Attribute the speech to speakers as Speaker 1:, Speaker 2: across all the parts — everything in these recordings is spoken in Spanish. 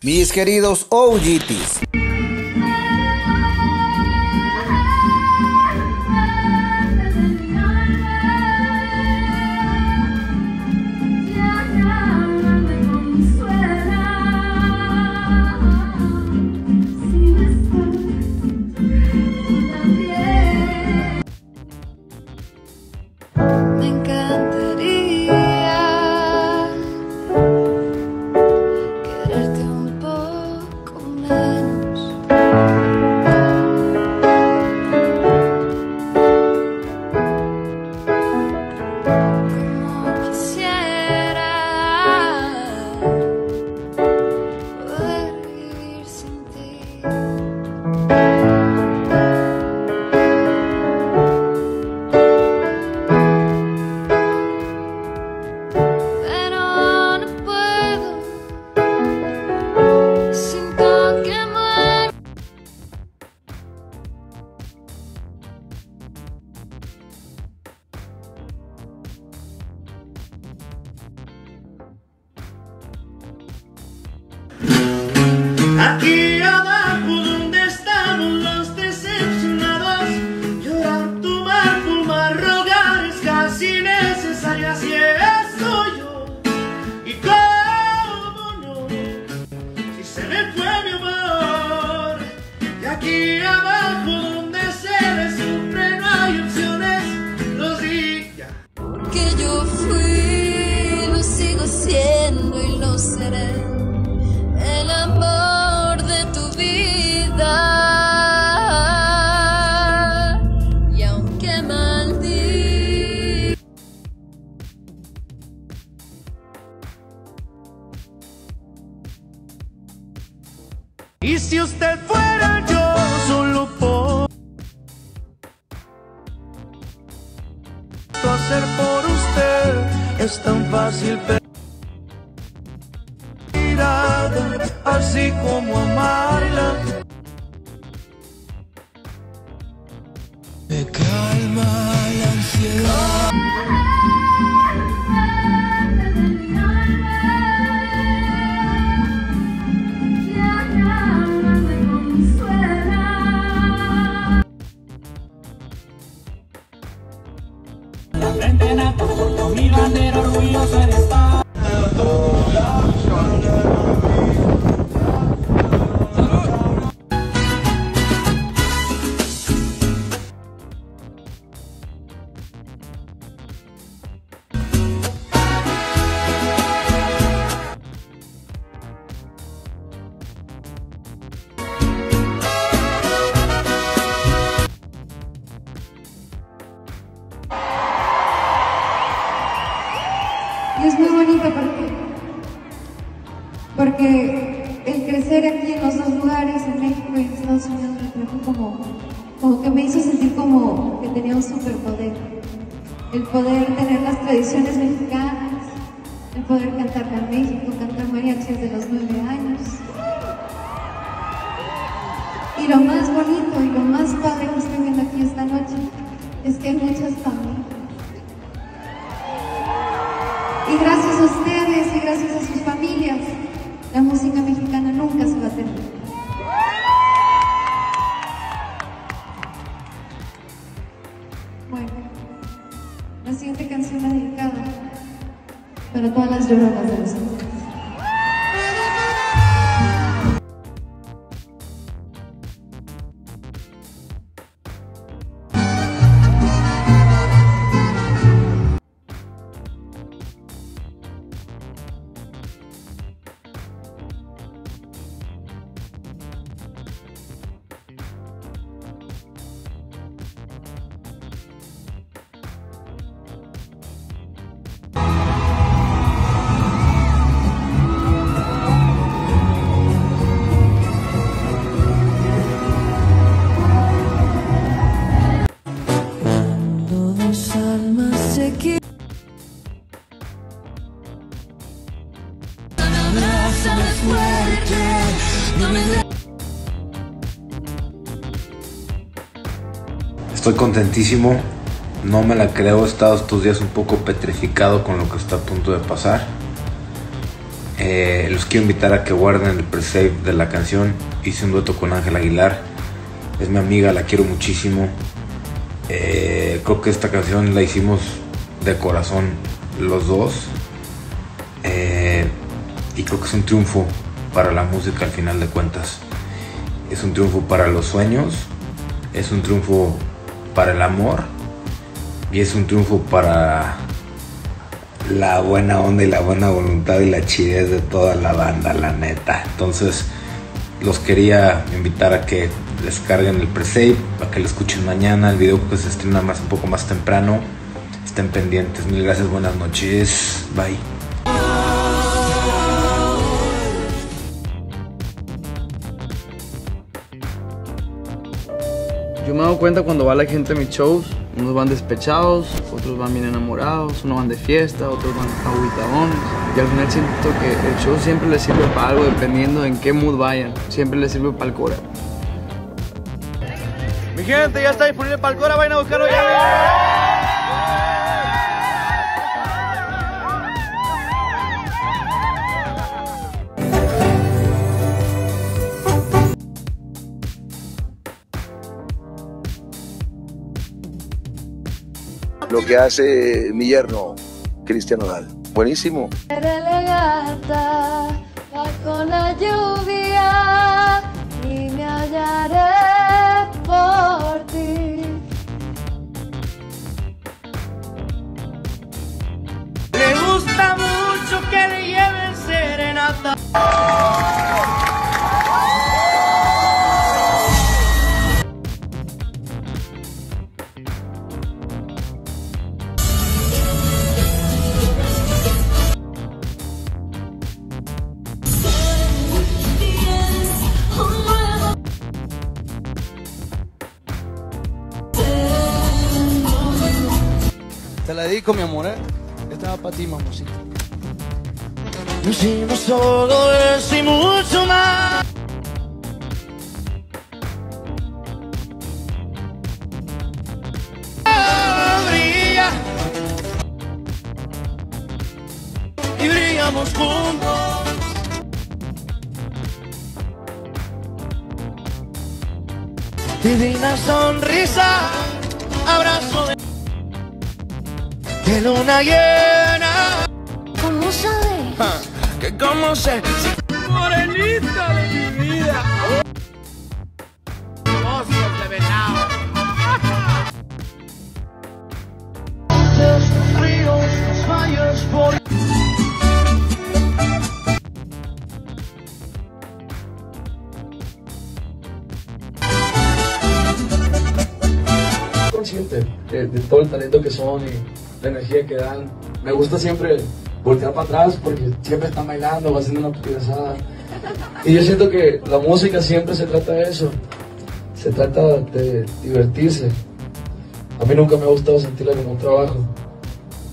Speaker 1: Mis queridos OGTs.
Speaker 2: Y si usted fuera yo solo por hacer por usted. Es tan fácil pero así como amarla
Speaker 3: Y Como, como que me hizo sentir como que tenía un superpoder. El poder tener las tradiciones mexicanas, el poder cantar en México, cantar mariachi desde los nueve años. Y lo más bonito y lo más padre que estoy viendo aquí esta noche es que hay muchas familias. Y gracias a ustedes y gracias a sus dedicada para todas las lloronas de los
Speaker 1: contentísimo. No me la creo. He estado estos días un poco petrificado con lo que está a punto de pasar.
Speaker 4: Eh, los quiero invitar a que guarden el pre-save de la canción. Hice un dueto con Ángel Aguilar. Es mi amiga, la quiero muchísimo. Eh, creo que esta canción la hicimos de corazón los dos. Eh, y creo que es un triunfo para la música al final de cuentas. Es un triunfo para los sueños. Es un triunfo para el amor. Y es un triunfo para la buena onda y la buena voluntad y la chidez de toda la banda, la neta. Entonces, los quería invitar a que descarguen el pre-save, a que lo escuchen mañana. El video que se estrena más, un poco más temprano. Estén pendientes. Mil gracias, buenas noches. Bye.
Speaker 5: Me he dado cuenta cuando va la gente a mis shows, unos van despechados, otros van bien enamorados, unos van de fiesta, otros van aguitadones. Y al final siento que el show siempre les sirve para algo dependiendo en qué mood vayan. Siempre les sirve para el cora.
Speaker 2: Mi gente, ya está disponible para el Cora, vayan a buscarlo ya.
Speaker 1: Lo que hace mi yerno, Cristian Nodal. Buenísimo.
Speaker 5: Dedico, mi amor, ¿eh? Esta va para ti.
Speaker 2: Hicimos todo eso y mucho más. Brilla y brillamos juntos. Divina sonrisa, abrazo de, de luna llena.
Speaker 6: ¿Cómo sabes?
Speaker 2: que como se morenita de mi vida ojos de venado los ríos los valles por
Speaker 5: consciente de, de todo el talento que son y la energía que dan. Me gusta siempre voltear para atrás porque siempre están bailando o haciendo una putizada. Y yo siento que la música siempre se trata de eso. Se trata de divertirse. A mí nunca me ha gustado sentirla como un trabajo.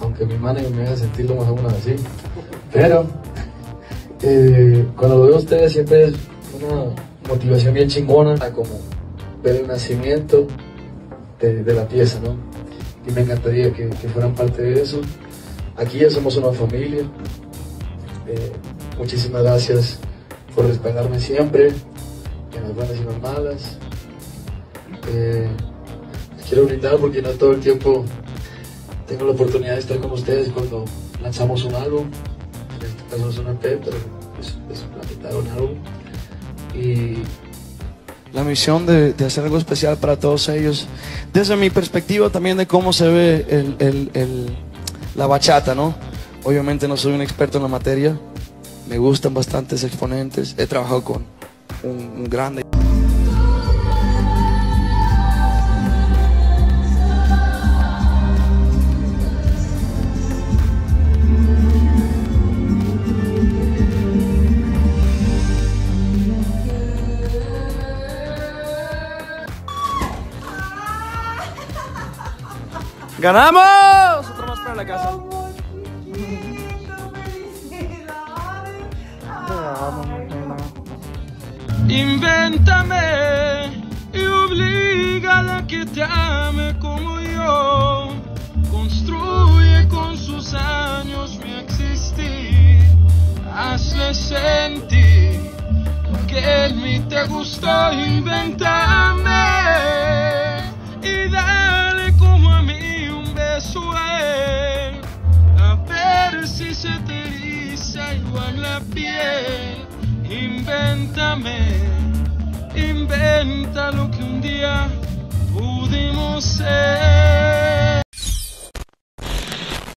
Speaker 5: Aunque mi manager me haga sentirlo más o menos así. Pero eh, cuando lo veo a ustedes siempre es una motivación bien chingona. Como ver el nacimiento de la pieza, ¿no? Y me encantaría que, que fueran parte de eso. Aquí ya somos una familia. Eh, muchísimas gracias por respaldarme siempre, en las buenas y las malas. Eh, quiero brindar porque no todo el tiempo tengo la oportunidad de estar con ustedes cuando lanzamos un álbum. En este caso es un EP, pero es, es un álbum. Y la misión de, de hacer algo especial para todos ellos, desde mi perspectiva también de cómo se ve el, el- el- la bachata, ¿no? Obviamente no soy un experto en la materia, me gustan bastantes exponentes, he trabajado con un, un grande. ¡Ganamos! Otro más para la casa.
Speaker 7: Invéntame y oblígala a que te ame como yo. Construye con sus años mi existir. hazle sentir que en mí te gustó, inventame eriza igual la piel, invéntame, inventa lo que un día pudimos ser.